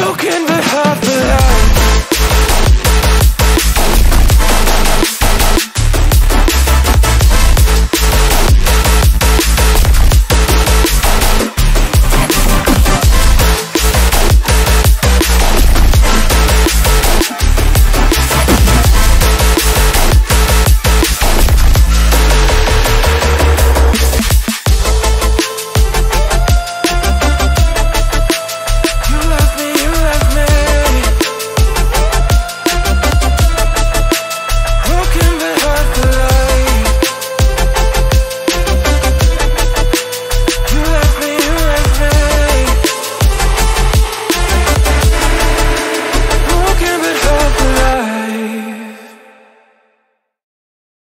Looking behind